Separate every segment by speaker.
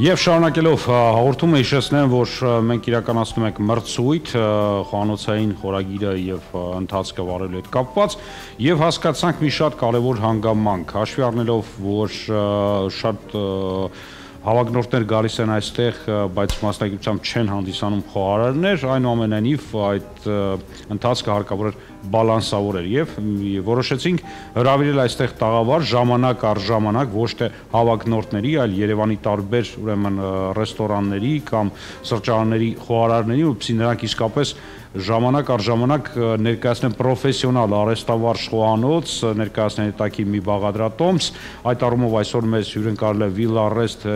Speaker 1: Եվ շարունակելով հաղորդումը հիշեցնեմ, որ մենք իրականացնում ենք մրցույթ խանոցային խորագիրը եւ ընթացքը վարելու հետ կապված եւ հասկացանք մի շատ կարեւոր հանգամանք, հաշվի առնելով, որ շատ հավակնորդներ գալիս են այստեղ, բայց մասնագիտությամբ չեն հանդիսանում խոհարարներ, այնուամենայնիվ այդ ընթացքը հարկավոր էր բալանսավորել եւ որոշեցինք հravirել այստեղ տաղավար ժամանակ առ ժամանակ ոչ թե հավակնորդների, այլ Երևանի տարբեր ուրեմն ռեստորանների կամ սրճարանների խոհարարների, որպեսզի նրանք իսկապես ժամանակ առ ժամանակ ներկայացնեն պրոֆեսիոնալ արեստավարժ խոհանոց, ներկայացնեն հետաքի մի բաղադրատոմս, այդ առումով այսօր մեզ հյուրընկալել է Villa Rest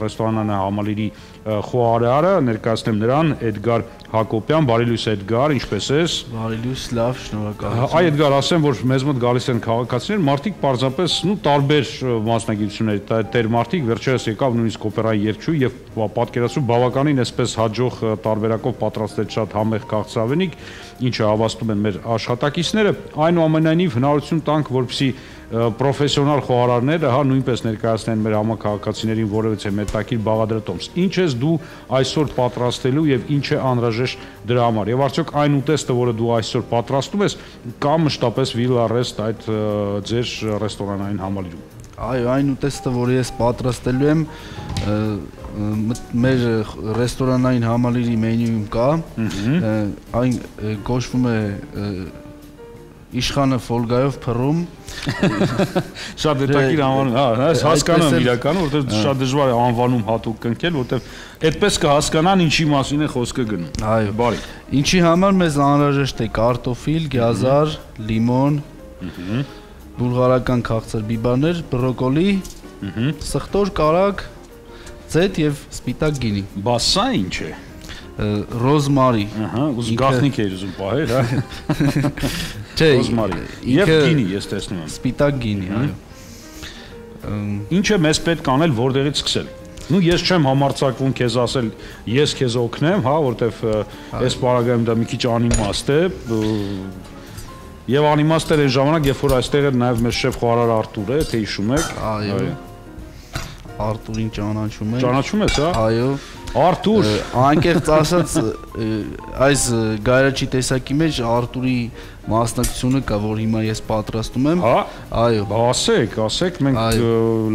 Speaker 1: ռեստորանանը համալիրի խոհարարը, ներկայացնեմ նրան Էդգար Հակոբյան, բարի լույս Էդգար, ինչպե՞ս ես։
Speaker 2: Բարի լույս, լավ, շնորհակալություն։
Speaker 1: Այ Էդգար, ասեմ, որ մեզ մոտ գալիս են քաղաքացիներ, մարդիկ պարզապես, նու տարբեր մասնագիտությունների, տեր մարդիկ վերջերս եկավ նույնիսկ օպերայի երգչու եւ պատկերացրու բավականին այսպես հաջող տարբերակով պատրաստել շատ համեղ քաղցրավենիք, ինչը հավաստում են մեր աշխատակիցները, այնուամենայնիվ հնարավորություն տանք, որպեսզի պրոֆեսիոնալ խոհարարները հա նույնպես ներկայացնեն մեր համակարգացիներին որևէ մետակիր բաղադրատոմս։ Ինչ ես դու այսօր պատրաստելու եւ ինչ է անհրաժեշտ դրա համար։ Եվ արդյոք այն ուտեստը, որը դու այսօր պատրաստում ես, կամ մշտապես Villa Rest այդ ձեր ռեստորանային համալիրում։
Speaker 2: Այո, այն ուտեստը, որը ես պատրաստելու եմ, մեր ռեստորանային համալիրի մենյուում կա։ Այն կոչվում է իշխանը ֆոլգայով փռում
Speaker 1: շատ դետակիր անվանում, հա, հա հասկանում իրականում, որովհետև շատ դժվար է անվանում հատուկ կնքել, որովհետև այդպես կհասկանան ինչի մասին է խոսքը գնում։
Speaker 2: Այո, բարի։ Ինչի համար մեզ անհրաժեշտ է կարտոֆիլ, գազար, լիմոն, բուլղարական քաղցր բիբարներ, բրոկոլի, սխտոր կարագ, ծետ եւ սպիտակ գինի։
Speaker 1: Բա սա ինչ է?
Speaker 2: Ռոզմարի։
Speaker 1: Ահա, ուզում գախնիկ էիր ուզում պահել, հա։
Speaker 2: Չէ,
Speaker 1: ռոզմարին։ Եվ գինի ես տեսնում եմ։
Speaker 2: Սպիտակ գինի, հա։ այո։
Speaker 1: Ինչը մեզ պետք անել, որտեղից սկսել։ Ну ես չեմ համարցակվում քեզ ասել, ես քեզ օգնեմ, հա, որտեվ այս պարագայում դա մի քիչ անիմաստ է։ Եվ անիմաստ էր այն ժամանակ, երբ որ այստեղ էր նաև մեր շեֆ Խորար Արտուրը, թե հիշում եք։
Speaker 2: Այո։ Այո Արտուրին ճանաչում
Speaker 1: եք։ Ճանաչում ես, հա։
Speaker 2: Այո։
Speaker 1: Artur,
Speaker 2: անկեղծ ասած այս գայրաչի տեսակի մեջ Արտուրի մասնակցությունը կա, որ հիմա ես պատրաստում եմ։
Speaker 1: Հա։
Speaker 2: Այո։
Speaker 1: ասեք, ասեք, մենք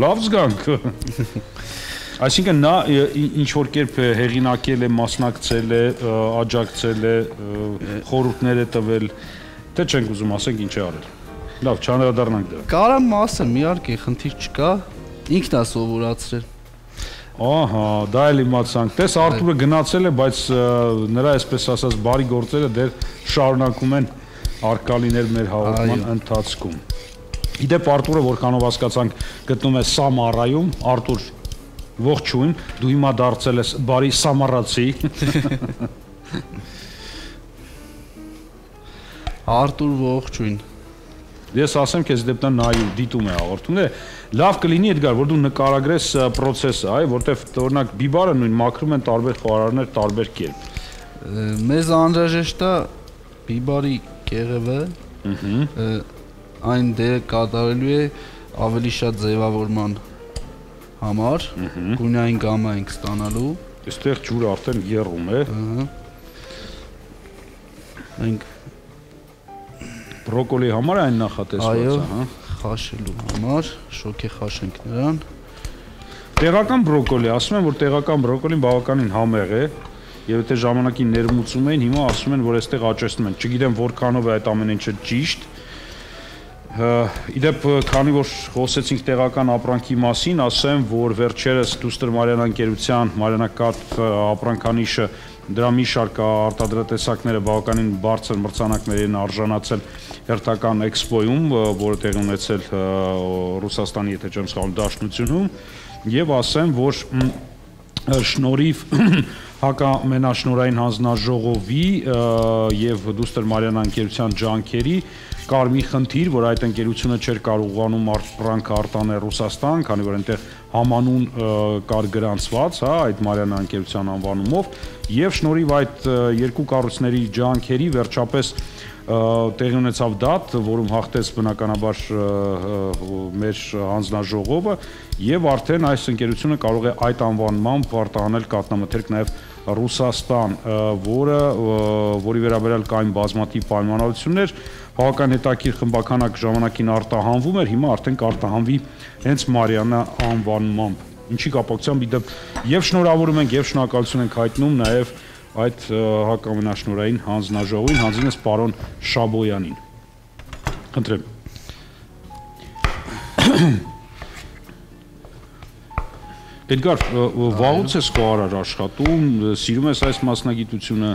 Speaker 1: լավ զգանք։ Այսինքն նա ինչ որ կերպ հեղինակել է, մասնակցել է, աջակցել է, խորհուրդներ է տվել, թե չենք ուզում ասենք ինչ է արել։ Լավ, չանդրադառնանք դրա։
Speaker 2: Կարամ ասեմ, իհարկե, խնդիր չկա։ Ինքն է սովորացրել։
Speaker 1: Ահա, դա էլ իմացանք։ Տես Արտուրը գնացել է, բայց նրա այսպես ասած բարի գործերը դեռ շարունակում են արկալիներ մեր հաղորդման ընթացքում։ Իդեպ Արտուրը, որքանով հասկացանք, գտնում է Սամարայում, Արտուր ողջույն, դու հիմա դարձել ես բարի Սամարացի։
Speaker 2: Արտուր ողջույն։
Speaker 1: Ես ասեմ քեզ դեպտա նայու դիտում է հաղորդումները լավ կլինի Էդգար, որ դու նկարագրես process-ը, այ, որտեվ օրինակ բիբարը նույն մաքրում են տարբեր խոհարարներ տարբեր կերպ։
Speaker 2: Մեզ անհրաժեշտ է բիբարի կեղևը։ Այն դերը կատարելու է ավելի շատ ձևավորման համար, գունային գամա ենք ստանալու։
Speaker 1: Այստեղ ջուրը արդեն եռում է։ Ըհը։
Speaker 2: Մենք
Speaker 1: բրոկոլի համար այն նախատեսված է,
Speaker 2: հա խաշելու համար, շոկե խաշենք նրան։
Speaker 1: Տեղական բրոկոլի, ասում են, որ տեղական բրոկոլին բավականին համեղ է, եւ եթե ժամանակին ներմուծում էին, հիմա ասում են, որ այստեղ աճեցնում են։ Չգիտեմ որքանով է այդ ամեն ինչը ճիշտ։ Իդեպ, քանի որ խոսեցինք տեղական ապրանքի մասին, ասեմ, որ վերջերս Դուստր Մարիան ընկերության Մարիանակատ ապրանքանիշը դրա մի շարք արտադրատեսակները բավականին բարձր մրցանակների են արժանացել հերթական էքսպոյում, որը տեղ ունեցել Ռուսաստանի, եթե չեմ սխալվում, դաշնությունում, եւ ասեմ, որ շնորհիվ հակամենաշնորային հանձնաժողովի եւ Դուստր Մարիան անկերության ջանքերի կար մի խնդիր, որ այդ ընկերությունը չէր կարողանում արտրանքը արտանել Ռուսաստան, քանի որ այնտեղ համանուն կար գրանցված, հա, այդ Մարիան անկերության անվանումով, եւ շնորհիվ այդ երկու կառույցների ջանքերի վերջապես տեղի ունեցավ դատ, որում հաղթեց բնականաբար մեր հանձնաժողովը եւ արդեն այս ընկերությունը կարող է այդ անվանմամբ արտահանել կատնամթերք նաեւ Ռուսաստան, որը որի վերաբերյալ կային բազմաթիվ պայմանավորություններ, բավական հետաքրիր խմբականակ ժամանակին արտահանվում էր, հիմա արդեն կարտահանվի հենց Մարիանա անվանմամբ։ Ինչի կապակցությամբ իդեպ եւ շնորհավորում ենք եւ շնորհակալություն ենք հայտնում նաեւ այդ հակամնաշնորային հանձնաժողովին, հանձինս պարոն Շաբոյանին։ Խնդրեմ։ Էդգար, վաղուց ես խոհարար աշխատում, սիրում ես այս մասնագիտությունը։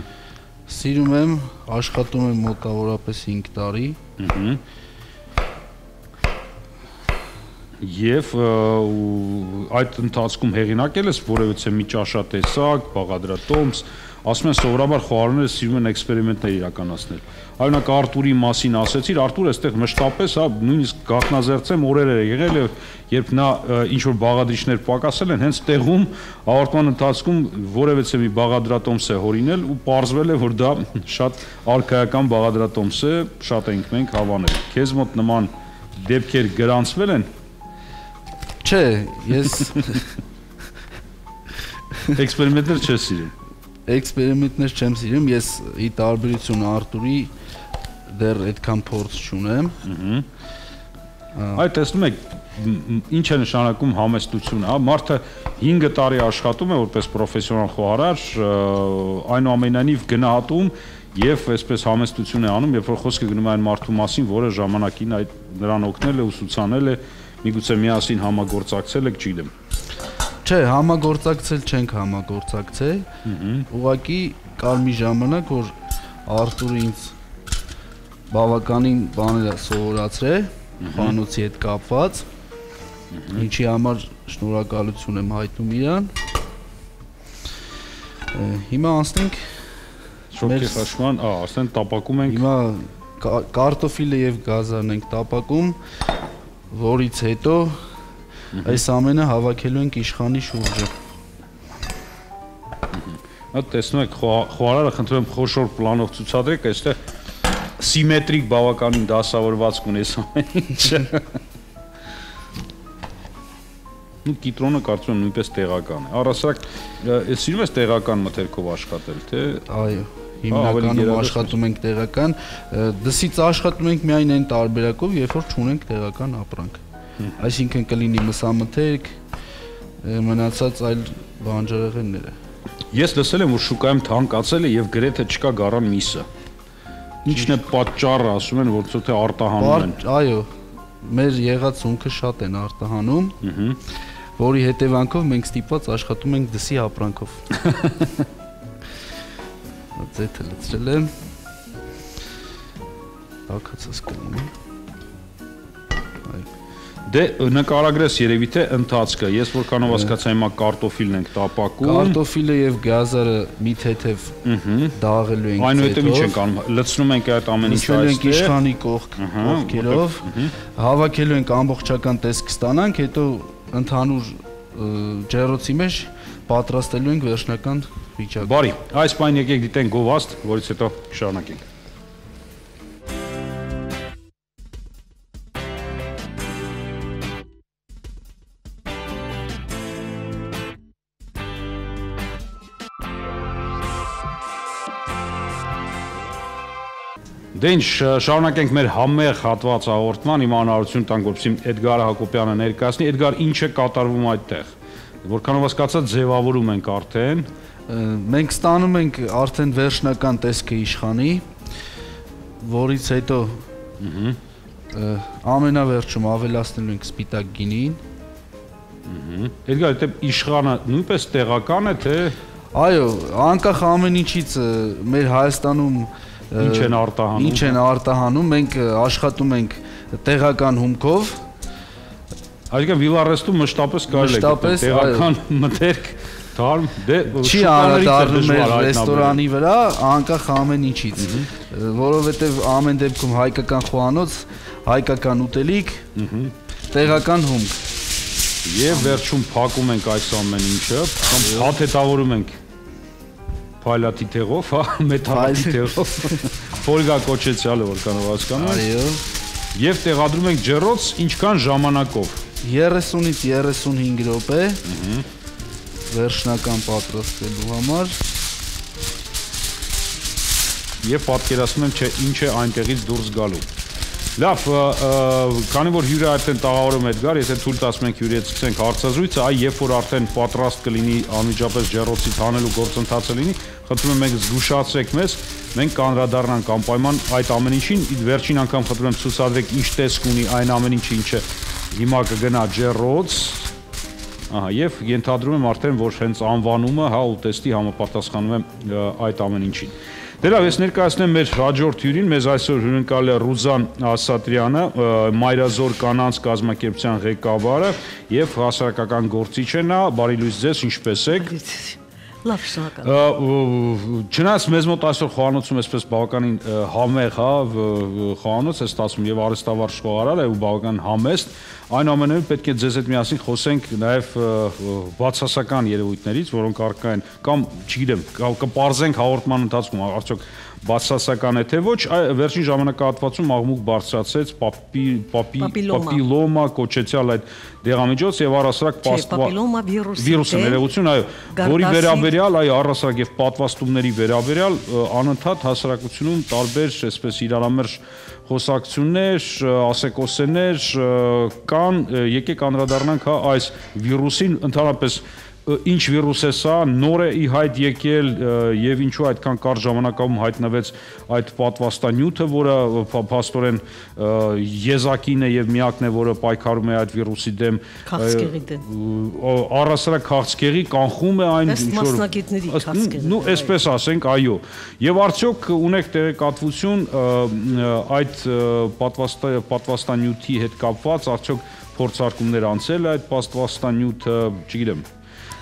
Speaker 2: Սիրում եմ, աշխատում եմ մոտավորապես 5 տարի։ Ահա
Speaker 1: Եվ այդ ընթացքում հեղինակել ես որևիցե մի ճաշատեսակ, բաղադրատոմս, ասում են սովորաբար խոհարները սիրում են էքսպերիմենտներ իրականացնել։ Օրինակ Արտուրի մասին ասեցիր, Արտուրը այստեղ մշտապես, հա, նույնիսկ գաղտնազերծեմ օրեր է եղել, երբ նա ինչ որ բաղադրիչներ պակասել են, հենց տեղում ավարտման ընթացքում որևիցե մի բաղադրատոմս է հորինել ու ողրվել է, որ դա շատ արքայական բաղադրատոմս է, շատ ենք մենք հավանել։ Քեզ մոտ նման դեպքեր գրանցվել են
Speaker 2: Չէ, ես
Speaker 1: էքսպերիմենտներ չես սիրում։
Speaker 2: Էքսպերիմենտներ չեմ սիրում, ես ի տարբերություն Արտուրի դեռ այդքան փորձ չունեմ։
Speaker 1: Ահա։ Այդ տեսնում եք ինչ է նշանակում համեստությունը, հա, մարդը 5 տարի աշխատում է որպես պրոֆեսիոնալ խոհարար, այնուամենայնիվ գնահատում եւ այսպես համեստություն է անում, երբ որ խոսքը գնում է այն մարդու մասին, որը ժամանակին այդ նրան օգնել է, ուսուցանել է, միգուցե միասին համագործակցել եք, չգիտեմ։
Speaker 2: Չէ, համագործակցել չենք համագործակցել։ Ուղղակի կար մի ժամանակ, որ Արտուրը ինձ բավականին բաներ սովորացրել խանութի հետ կապված։ Ինչի համար շնորհակալություն եմ հայտնում իրան։ Հիմա անցնենք
Speaker 1: շոկի խաշման, ա, ասեն տապակում ենք։
Speaker 2: Հիմա կարտոֆիլը եւ գազարն ենք տապակում որից հետո այս ամենը հավաքելու ենք իշխանի շուրջը։
Speaker 1: Հա տեսնում եք խոհարարը խնդրում եմ խոշոր պլանով ցուցադրեք, այստեղ սիմետրիկ բավականին դասավորվածք ունես ամեն ինչը։ Ну կիտրոնը կարծում եմ նույնպես տեղական է։ Առասարակ, սիրում ես տեղական մթերքով աշխատել, թե։
Speaker 2: Այո հիմնականում աշխատում ենք տեղական, դսից աշխատում ենք միայն այն տարբերակով, երբ որ չունենք տեղական ապրանք։ Այսինքն կլինի մսամթերք, մնացած այլ բանջարեղենները։
Speaker 1: Ես լսել եմ, որ շուկայում թանկացել է եւ գրեթե չկա գարան միսը։ Ինչն է պատճառը, ասում են, որ ցոթե արտահանում են։
Speaker 2: Այո, մեր եղած ունքը շատ են արտահանում։ Ահա որի հետևանքով մենք ստիպված աշխատում ենք դսի ապրանքով։ ձեթը լցրել եմ ակացած կլինի
Speaker 1: Դե նկարագրես երևի թե ընթացքը։ Ես որքանով հասկացա հիմա կարտոֆիլն ենք տապակում։
Speaker 2: Կարտոֆիլը եւ գազարը մի թեթև դաղելու ենք։
Speaker 1: Այնուհետև ինչ ենք անում։ Լցնում ենք այդ ամեն ինչը
Speaker 2: այստեղ։ ենք իշխանի կողք կողքերով։ Հավաքելու ենք ամբողջական տեսք ստանանք, հետո ընդհանուր ջերոցի մեջ պատրաստելու ենք վերջնական վիճակը։
Speaker 1: Բարի, այս բան եկեք դիտենք գովաստ, որից հետո շարունակենք։ Դե ինչ, շարունակենք մեր համեղ հատված հաղորդման, իմ անհարություն տանք, որպեսզի Էդգար Հակոբյանը ներկայացնի։ Էդգար, ինչ է կատարվում այդտեղ։ Որքանով հասկացա, ձևավորում ենք արդեն
Speaker 2: մենք ստանում ենք արդեն վերջնական տեսքը իշխանի, որից հետո ամենավերջում ավելացնելու ենք սպիտակ գինին։
Speaker 1: Էդգար, դե իշխանը նույնպես տեղական է, թե
Speaker 2: Այո, անկախ ամեն ինչից մեր Հայաստանում
Speaker 1: ինչ են արտահանում։
Speaker 2: Ինչ են արտահանում, մենք աշխատում ենք տեղական հումքով,
Speaker 1: Այսինքն Վիլարեստում մշտապես կարելի է տեղական մտերք Դարմ դե
Speaker 2: չի անդառնում մեր ռեստորանի վրա անկախ ամեն ինչից, որովհետև ամեն դեպքում հայկական խոհանոց, հայկական ուտելիք, տեղական հումք։
Speaker 1: Եվ վերջում փակում ենք այս ամեն ինչը, կամ հաթետավորում ենք փայլատի տեղով, հա, մեթալի տեղով։ ֆոլգա կոչեցյալը որ կանով հասկանում եք։
Speaker 2: Այո։
Speaker 1: Եվ տեղադրում ենք ջեռոց ինչքան ժամանակով։
Speaker 2: 30-ից 35 րոպե։ Վերջնական պատրաստելու համար
Speaker 1: Եվ պատկերացնում եմ, չէ, ինչ է այնտեղից դուրս գալու։ Լավ, քանի որ հյուրը արդեն տաղավարում հետ գար, եթե թույլ տաս մենք հյուրից սկսենք հարցազրույցը, այ երբ որ արդեն պատրաստ կլինի անմիջապես ջեռոցից հանելու գործընթացը լինի, խնդրում եմ մենք զգուշացրեք մեզ, մենք կանրադառնանք անպայման այդ ամեն ինչին, վերջին անգամ խնդրում եմ ցուցադրեք ինչ տեսք ունի այն ամեն ինչը, ինչը հիմա կգնա ջեռոց, Ահա, եւ ենթադրում եմ արդեն, որ հենց անվանումը, հա, ուտեստի համապատասխանում է այդ ամեն ինչին։ Դե լավ, ես ներկայացնեմ մեր հաջորդ հյուրին, մեզ այսօր հյուրընկալ է Ռուզան Ասատրյանը, Մայրազոր կանանց կազմակերպության ղեկավարը եւ հասարակական գործիչ է նա։ Բարի լույս ձեզ, ինչպե՞ս եք։
Speaker 3: Լավ, շնորհակալ։
Speaker 1: Չնայած մեզ մոտ այսօր խոհանոցում էսպես բավականին համեղ, հա, խոհանոց է ստացվում եւ արհեստավարժ խոհարար է ու բավական համեստ, այնուամենայնիվ պետք է ձեզ հետ միասին խոսենք նաեւ բացասական երևույթներից, որոնք առկա են կամ, չգիտեմ, կպարզենք հաղորդման ընթացքում արդյոք բացասական է թե ոչ, վերջին ժամանակահատվածում աղմուկ բարձրացեց պապի պապի
Speaker 3: Պապիլոմա։
Speaker 1: կոչեցյալ այդ դեղամիջոց եւ առասարակ պաստվա վիրուսը
Speaker 3: դեմ,
Speaker 1: ներողություն, այո, որի վերաբերյալ այ առասարակ եւ պատվաստումների վերաբերյալ անընդհատ հասարակությունում տարբեր այսպես իրարամերժ խոսակցություններ, ասեկոսեներ կան, եկեք անդրադառնանք հա այս վիրուսին ընդհանրապես ինչ վիրուս է սա, նոր է ի հայտ եկել եւ ինչու այդքան կարճ ժամանակում հայտնվեց այդ պատվաստանյութը, որը փաստորեն եզակին է եւ միակն է, որը պայքարում է այդ վիրուսի դեմ։
Speaker 3: Քաղցկեղի դեմ։
Speaker 1: Ը, առասարակ քաղցկեղի կանխում է այն
Speaker 3: Ըստ
Speaker 1: ինչ-որ-
Speaker 3: մասնագետների
Speaker 1: ըստ-
Speaker 3: քաղցկեղը, այո։
Speaker 1: այսպես ասենք, այո։ Եվ արդյոք ունեք տեղեկատվություն այդ պատվաստանյութի հետ կապված, արդյոք փորձարկումներ անցել է այդ պատվաստանյութը, չգիտեմ։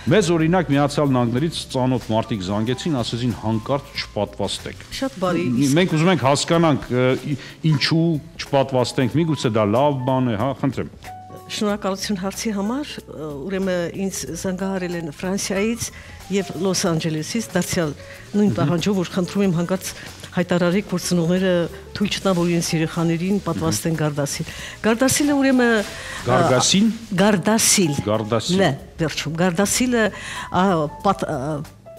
Speaker 1: Մեզ օրինակ Միացյալ Նահանգներից ծանոթ մարդիկ զանգեցին, ասեցին հանկարծ չպատվաստեք։
Speaker 3: Շատ բարի։
Speaker 1: Մենք ուզում ենք հասկանանք ինչու չպատվաստենք, միգուցե դա լավ բան է, հա, խնդրեմ։
Speaker 3: Շնորհակալություն հարցի համար։ Ուրեմն ինձ զանգահարել են Ֆրանսիայից եւ Լոս Անջելեսից, դարձյալ նույն պահանջով, որ խնդրում եմ հանկարծ հայտարարեք, որ ծնողները թույլ չտան, որ իրենց երեխաներին պատվաստեն Գարդասիլ։ Գարդասիլը ուրեմն
Speaker 1: Գարգասին,
Speaker 3: Գարդասիլ։
Speaker 1: Գարդասիլ։
Speaker 3: Լե, վերջում Գարդասիլը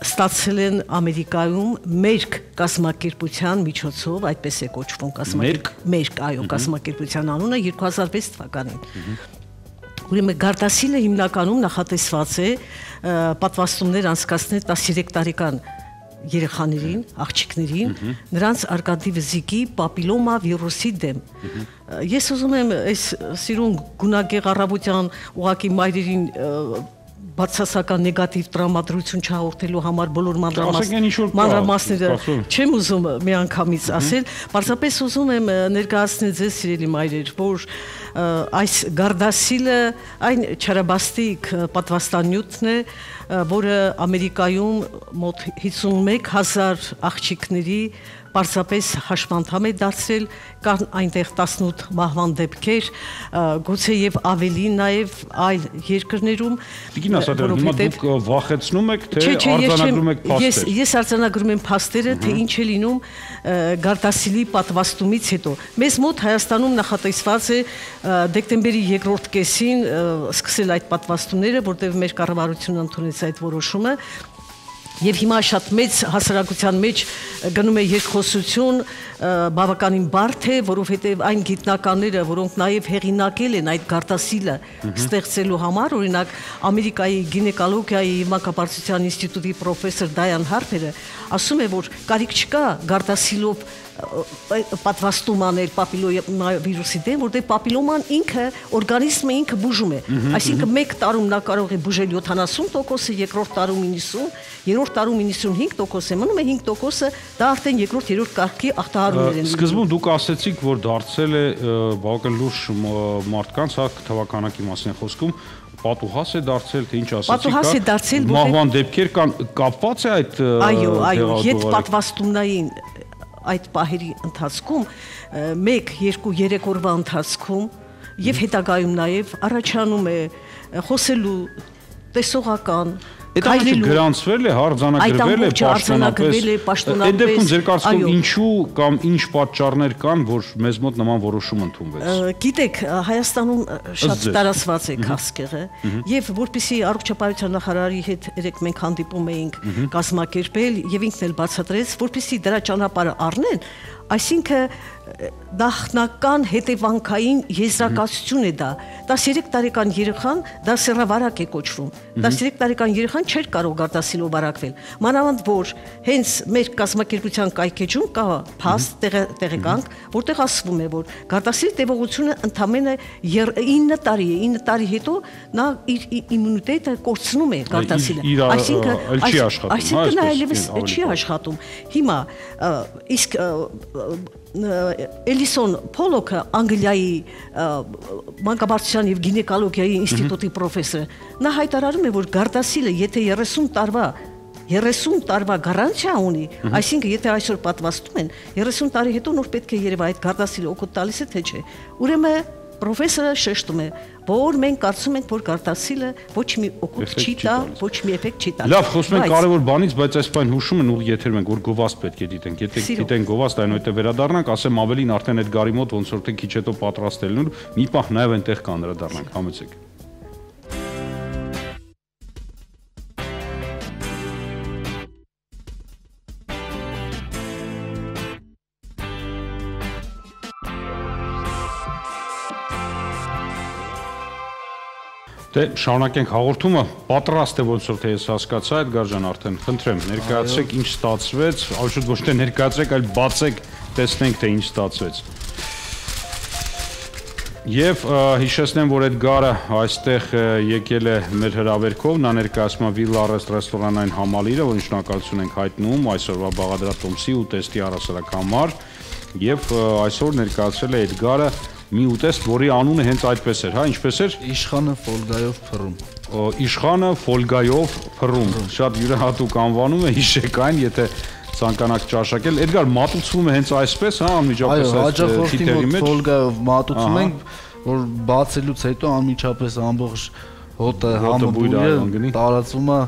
Speaker 3: ստացել են Ամերիկայում մերկ կազմակերպության միջոցով, այդպես է կոչվում կազմակերպ մերկ, այո, կազմակերպության անունը 2006 թվականին։ Ուրեմն Գարդասիլը հիմնականում նախատեսված է պատվաստումներ անցկացնել 13 տարեկան երեխաներին, աղջիկներին, նրանց արկադի վզիկի պապիլոմա վիրուսի դեմ։ Ես ուզում եմ այս սիրուն գունագեղարավության ուղակի մայրերին բացասական նեգատիվ տրամադրություն չհաղորդելու համար բոլոր մանրամասները չեմ ուզում միանգամից ասել, պարզապես ուզում եմ ներկայացնել ձեզ սիրելի մայրեր, որ այս Գարդասիլը այն չարաբաստիկ պատվաստանյութն է, որը Ամերիկայում մոտ 51000 աղջիկների պարզապես հաշվանդամ է դարձրել կան այնտեղ 18 մահվան դեպքեր գուցե եւ ավելի նաեւ այլ երկրներում
Speaker 1: Տիկին ասատրան, հիմա դուք վախեցնում եք, թե արձանագրում եք
Speaker 3: չեմ ես
Speaker 1: փաստեր։
Speaker 3: ես արձանագրում եմ փաստերը, թե ինչ է լինում Գարտասիլի պատվաստումից հետո։ Մեզ մոտ Հայաստանում նախատեսված է դեկտեմբերի 2-րդ կեսին սկսել այդ պատվաստումները, որտեղ մեր կառավարությունը ընդունեց այդ որոշումը Եվ հիմա շատ մեծ հասարակության մեջ գնում է երկխոսություն, բավականին բարդ է, որովհետև այն գիտնականները, որոնք նաև հեղինակել են այդ գարտասիլը ստեղծելու համար, օրինակ Ամերիկայի գինեկոլոգիայի եւ մանկապարտության ինստիտուտի պրոֆեսոր Դայան Հարփերը ասում է, որ կարիք չկա գարտասիլով պատվաստում անել պապիլոմա վիրուսի դեմ, որտեղ պապիլոման ինքը օրգանիզմը ինքը բուժում է։ Այսինքն մեկ տարում նա կարող է բուժել 70%-ը, երկրորդ տարում 90, երրորդ տարում 95% է, մնում է 5%-ը, դա արդեն երկրորդ, երրորդ կարգի ախտահարումներ են։
Speaker 1: Սկզբում դուք ասացիք, որ դարձել է բավական լուրջ մարդկանց, հա, թվականակի մասին խոսքում, պատուհաս է դարձել, թե ինչ ասացիք։
Speaker 3: Պատուհաս
Speaker 1: հա,
Speaker 3: է դարձել, որտեղ-
Speaker 1: մահվան դեպքեր կան, կապված է այդ
Speaker 3: Այո, այո, հետ պատվաստումնային այդ պահերի ընթացքում 1, 2, 3 օրվա ընթացքում եւ հետագայում նաեւ առաջանում է խոսելու տեսողական
Speaker 1: Այդ ամենը գրանցվել է, հարձանագրվել է, պաշտոնապես։ Այդ դեպքում ձեր կարծիքով ինչու կամ ինչ պատճառներ կան, որ մեզ մոտ նման որոշում ընդունվեց։
Speaker 3: Գիտեք, Հայաստանում շատ տարածված է քասկեղը, եւ որpիսի առողջապահության նախարարի հետ երեք մենք հանդիպում էինք կազմակերպել եւ ինքն էլ բացատրեց, որpիսի դրա ճանապարհը առնեն, այսինքն նախնական հետևանքային եզրակացություն է դա 13 տարեկան երեխան դա սերավարակ է կոչվում 13 տարեկան երեխան չէր կարող գարտասիլով բարակվել մանավանդ որ հենց մեր կազմակերպության կայքեջում կա փաստ տեղեկանք որտեղ ասվում է որ գարտասիլի տևողությունը ընդամենը 9 տարի է 9 տարի հետո նա իր իմունիտետը կորցնում է գարտասիլը
Speaker 1: այսինքն
Speaker 3: այսինքն այլևս չի աշխատում հիմա իսկ Էլիսոն Փոլոքը Անգլիայի մանկաբարձության եւ գինեկոլոգիայի ինստիտուտի պրոֆեսոր նա հայտարարում է որ գարդասիլը եթե 30 տարվա 30 տարվա գարանտիա ունի, այսինքն եթե այսօր պատվաստում են, 30 տարի հետո նոր պետք է երևա այդ գարդասիլը օգուտ տալիս է թե չէ։ Ուրեմն Պրոֆեսորը շեշտում է, որ մենք կարծում ենք, որ կարտասիլը ոչ մի օգուտ չի տա, ոչ մի էֆեկտ չի տա։
Speaker 1: Լավ, խոսում ենք կարևոր բանից, բայց այս բան հուշում են ուղի եթերում ենք, որ գովաստ պետք է դիտենք։ Եթե դիտենք գովաստ, այնուհետև վերադառնանք, ասեմ ավելին արդեն այդ գարի մոտ ոնց որ թե քիչ հետո պատրաստելն ու մի պահ նաև այնտեղ կանդրադառնանք, համեցեք։ Դե շարունակենք հաղորդումը։ Պատրաստ է ոնց որ թե ես հասկացա, Էդգար ջան, արդեն խնդրեմ, ներկայացրեք ինչ ստացվեց, ոչ ոչ թե ներկայացրեք, այլ բացեք, տեսնենք թե ինչ ստացվեց։ Եվ հիշեցնեմ, որ Էդգարը այստեղ եկել է մեր հրավերքով, նա ներկայացնում է Villa Rest ռեստորանային համալիրը, որին շնորհակալություն ենք հայտնում այսօրվա բաղադրատոմսի ու տեստի առասարակ համար, եւ այսօր ներկայացրել է Էդգարը մի ուտեստ, որի անունը հենց այդպես էր, հա, ինչպես էր։
Speaker 2: Իշխանը ֆոլգայով փռում։
Speaker 1: Իշխանը ֆոլգայով փռում։ Շատ յուրահատուկ անվանում է, հիշեք այն, եթե ցանկանաք ճաշակել։ Էդգար մատուցվում է հենց այսպես, հա, անմիջապես
Speaker 2: այս թիթերի մեջ։ Ֆոլգայով մատուցում ենք, որ բացելուց հետո անմիջապես ամբողջ հոտը համը բույրը տարածվում է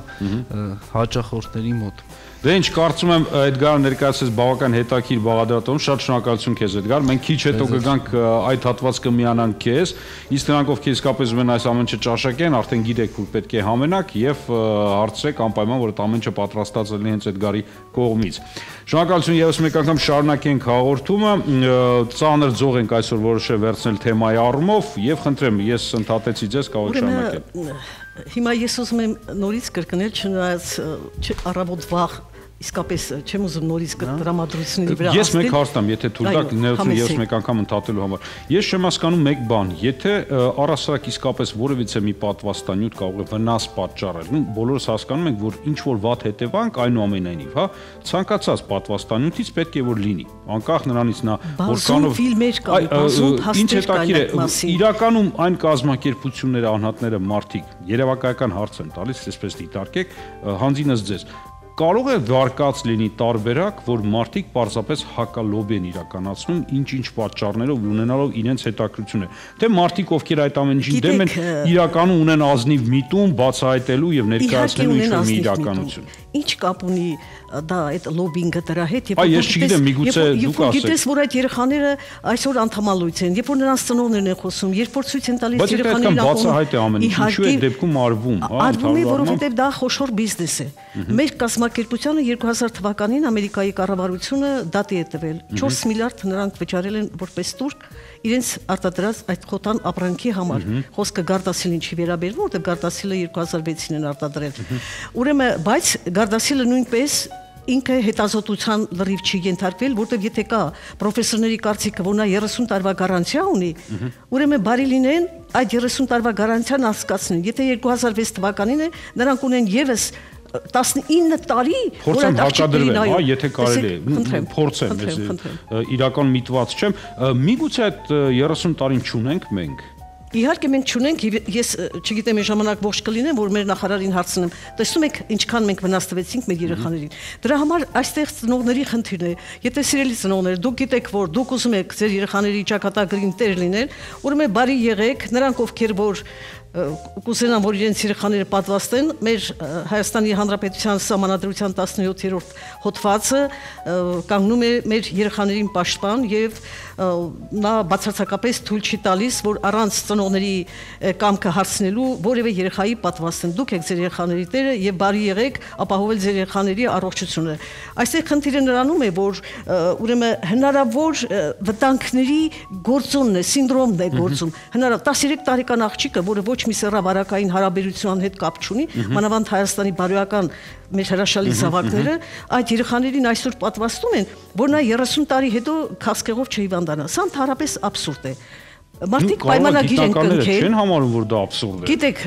Speaker 2: հաճախորդների մոտ։
Speaker 1: Դե ինչ կարծում եմ Էդգարը ներկայացրեց բավական հետաքրիր բաղադրատոմ, շատ շնորհակալություն քեզ Էդգար։ Մենք քիչ հետո կգանք այդ հատված կմիանանք քեզ։ Իսկ նրանք ովքեր իսկապես ուզում են այս ամենը ճաշակեն, արդեն գիտեք որ պետք է համենակ եւ հարցրեք անպայման որ այդ ամենը պատրաստած լինի հենց Էդգարի կողմից։ Շնորհակալություն եւս մեկ անգամ շարունակենք հաղորդումը։ Ծանր ձող ենք այսօր որոշել վերցնել թեմայի առումով եւ խնդրեմ ես ընդհատեցի ձեզ կարող շարունակել։
Speaker 3: Հիմա ես ուզում եմ նորից կրկնել չնայած առավոտ վաղ իսկապես չեմ ուզում նորից դրամատրությունների վրա
Speaker 1: Ես մեկ հարց տամ, եթե թույլ տաք, ներողություն, ես մեկ անգամ ընդհատելու համար։ Ես չեմ հասկանում մեկ բան, եթե առասարակ իսկապես որևիցե մի պատվաստանյութ կարող է վնաս պատճառել, նու բոլորս հասկանում ենք, որ ինչ որ վատ հետևանք այնուամենայնիվ, հա, ցանկացած պատվաստանյութից պետք է որ լինի, անկախ նրանից նա
Speaker 3: որքանով ֆիլմեր կան, բազում հաստեր կան այդ մասին։
Speaker 1: Իրականում այն կազմակերպությունները, անհատները, մարդիկ երևակայական հարց են տալիս, այսպես դիտարկեք, հանձինս ձեզ կարող է վարկած լինի տարբերակ, որ մարդիկ պարզապես հակալոբի են իրականացնում ինչ-ինչ պատճառներով ունենալով իրենց հետաքրությունը։ Թե մարդիկ, ովքեր այդ ամեն ինչին դեմ են, իրականում ունեն ազնիվ միտում բացահայտելու եւ ներկայացնելու ինչ-որ մի իրականություն։
Speaker 3: Ինչ կապ ունի դա այդ լոբինգը դրա հետ
Speaker 1: եւ ես չգիտեմ միգուցե դուք ասեք
Speaker 3: գիտես որ այդ երեխաները այսօր անդամալույց են երբ որ նրանց ծնողներն են խոսում երբ որ ցույց են տալիս
Speaker 1: երեխաներին բացահայտ է ամեն ինչը ինչու է դեպքում արվում
Speaker 3: հա արվում է որովհետեւ դա խոշոր բիզնես է մեր կազմակերպությանը 2000 թվականին ամերիկայի կառավարությունը դատի է տվել 4 միլիարդ նրանք վճարել են որպես турք իրենց արտադրած այդ խոտան ապրանքի համար խոսքը Գարդասիլին չի վերաբերվում որտեղ Գարդասիլը 2006-ին են արտադրել ուրեմն բայց Գարդասիլը նույնպես ինքը հետազոտության լրիվ չի ենթարկվել, որտեղ եթե կա պրոֆեսորների կարծիքը, որ նա 30 տարվա գարանտիա ունի, ուրեմն բարի լինեն այդ 30 տարվա գարանտիան անցկացնեն։ Եթե 2006 թվականին է, նրանք ունեն եւս 19 տարի
Speaker 1: փորձեմ հակադրվել, հա, եթե կարելի է, փորձեմ, ես իրական միտված չեմ։ Միգուցե այդ 30 տարին չունենք մենք
Speaker 3: Իհարկե մենք ճունենք ես չգիտեմ այն ժամանակ ողջ կլինեմ որ մեր նախարարին հարցնեմ տեսնում եք ինչքան մենք վնաս տվեցինք մեր երեխաներին դրա համար այստեղ ծնողների խնդիրն է եթե սիրելի ծնողներ դուք գիտեք որ դուք ուզում եք ձեր երեխաների ճակատագրին տեր լինել ուրեմն բարի եղեք նրանք ովքեր որ կուզենան, որ իրենց երեխաները պատվաստեն, մեր Հայաստանի Հանրապետության Սահմանադրության 17-րդ հոդվածը կանգնում է մեր երեխաներին պաշտպան եւ նա բացարձակապես թույլ չի տալիս, որ առանց ծնողների կամքը հարցնելու որևէ երեխայի պատվաստեն։ Դուք եք ձեր երեխաների տերը եւ բարի եղեք ապահովել ձեր երեխաների առողջությունը։ Այստեղ խնդիրը նրանում է, որ ուրեմն հնարավոր վտանգների գործոնն է, սինդրոմն է գործում։ Հնարավոր 13 տարեկան աղջիկը, որը ոչ մի սեռավարակային հարաբերության հետ կապ չունի, մանավանդ Հայաստանի բարոյական մեր հրաշալի զավակները այդ երեխաներին այսօր պատվաստում են, որ նա 30 տարի հետո քաղցկեղով չհիվանդանա։ Սա ընդհանրապես աբսուրդ է։ Մարդիկ պայմանագիր են կնքել։
Speaker 1: Չեն համարում, որ դա աբսուրդ է։
Speaker 3: Գիտեք,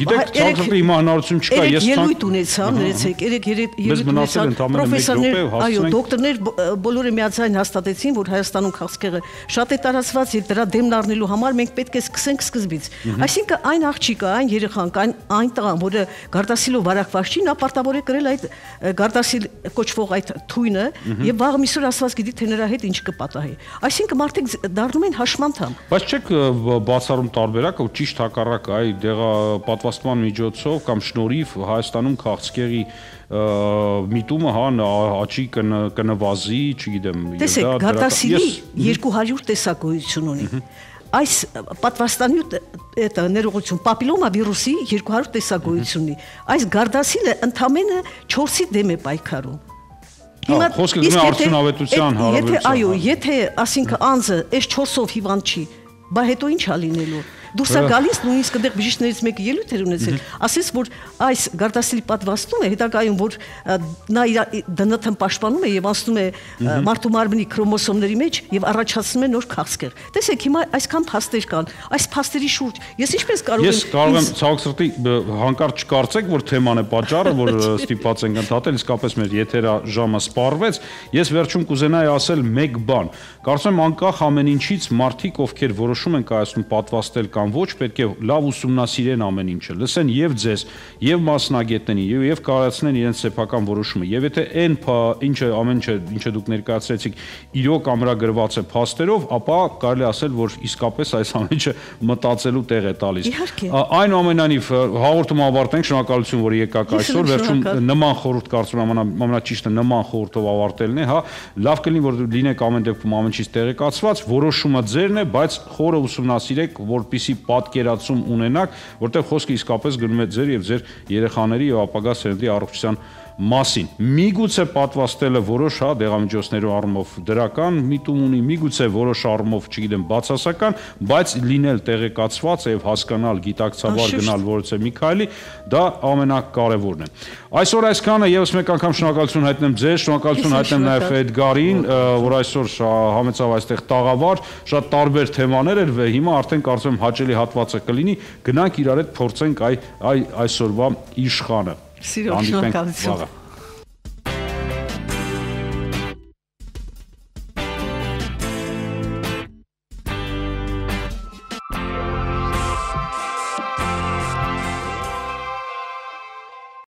Speaker 1: գիտեք, ցանկացած իմանալություն չկա,
Speaker 3: ես ելույթ ունեցա, ներեցեք, երեք ելույթ ունեցա, պրոֆեսորներ, այո, դոկտորներ բոլորը միացան հաստատեցին, որ Հայաստանում քաղցկեղը շատ է տարածված եւ դրա դեմն առնելու համար մենք պետք է սկսենք սկզբից։ Այսինքն այն աղջիկը, այն երեխան, այն այն տղան, որը գարտասիլով վարակված չի, նա պարտավոր է կրել այդ գարտասիլ կոչվող այդ թույնը եւ վաղ միսուր ասված գիտի թե նրա հետ ինչ կպատահի։ Այսինքն մարդիկ դառնում են հաշման անդամ։
Speaker 1: Բայց չեք բացառում տարբերակը, ճիշտ հակառակը, այ դեղա պատվաստման միջոցով կամ շնորհիվ Հայաստանում քաղցկեղի միտումը հա աճի կնվազի, չգիտեմ,
Speaker 3: Տեսեք, գարտասիլի 200 տեսակոյություն ունի այս պատվաստանի այդ ներողություն պապիլոմա վիրուսի 200 տեսակոյություն ունի այս գարդասիլը ընդամենը 4-ի դեմ է պայքարում
Speaker 1: Հիմա խոսքը գնում է արդյունավետության հարաբերությամբ։
Speaker 3: Եթե այո, եթե ասինքն անձը այս 4-ով հիվանդ չի, բա հետո ի՞նչ ա լինելու դուրս է գալիս նույնիսկ այդտեղ բժիշկներից մեկը ելույթ էր ունեցել ասես որ այս գարտասիլի պատվաստում է հետագայում որ նա իր դնթը պաշտպանում է եւ անցնում է մարդու մարմնի քրոմոսոմների մեջ եւ առաջացնում է նոր քաղցկեղ տեսեք հիմա այսքան փաստեր կան այս փաստերի շուրջ ես ինչպես կարող
Speaker 1: եմ ես կարող եմ ցավոք սրտի հանկարծ չկարծեք որ թեման է պատճառը որ ստիպված ենք ընդհատել իսկապես մեր եթերա ժամը սպառվեց ես վերջում կուզենայի ասել մեկ բան կարծում եմ անկախ ամեն ինչից մարդիկ ովքեր որոշում են կայացնում պատվաստել կամ ոչ, պետք է լավ ուսումնասիրեն ամեն ինչը, լսեն եւ ձեզ, եւ մասնագետներին, եւ եւ կարողացնեն իրենց սեփական որոշումը։ Եվ եթե այն ինչը ամեն ինչը ինչը դուք ներկայացրեցիք իրոք ամրագրված է փաստերով, ապա կարելի ասել, որ իսկապես այս ամեն ինչը մտածելու տեղ է տալիս։ Այնուամենայնիվ հաղորդումը ավարտենք, շնորհակալություն, որ եկաք այսօր։ Վերջում նման խորհուրդ կարծում եմ ամենաճիշտը նման խորհուրդով ավարտելն է, հա։ Լավ կլինի, որ լինեք ամեն դեպքում ամեն ինչից տեղեկացված, որոշումը ձերն է, բայց խորը ուսումնասիրեք, որpիսի պատկերացում ունենաք, որտեղ խոսքը իսկապես գնում է ձեր եւ ձեր երեխաների եւ ապագա սերնդի առողջության մասին։ Միգուցե պատվաստելը որոշ հա դեղամիջոցներու առումով դրական միտում ունի, միգուցե որոշ առումով, չգիտեմ, բացասական, բայց լինել տեղեկացված եւ հասկանալ, գիտակցաբար գնալ որոցե մի քայլի, դա ամենակարևորն է։ Այսօր այսքանը եւս մեկ անգամ շնորհակալություն հայտնեմ ձեզ, շնորհակալություն հայտնեմ նաեւ Էդգարին, որ այսօր համեցավ այստեղ տաղավար, շատ տարբեր թեմաներ էր, հիմա արդեն կարծում եմ հաճելի հատվածը կլինի, գնանք իրար հետ փորձենք այ այսօրվա իշխանը
Speaker 3: Սիրով շնորհակալություն։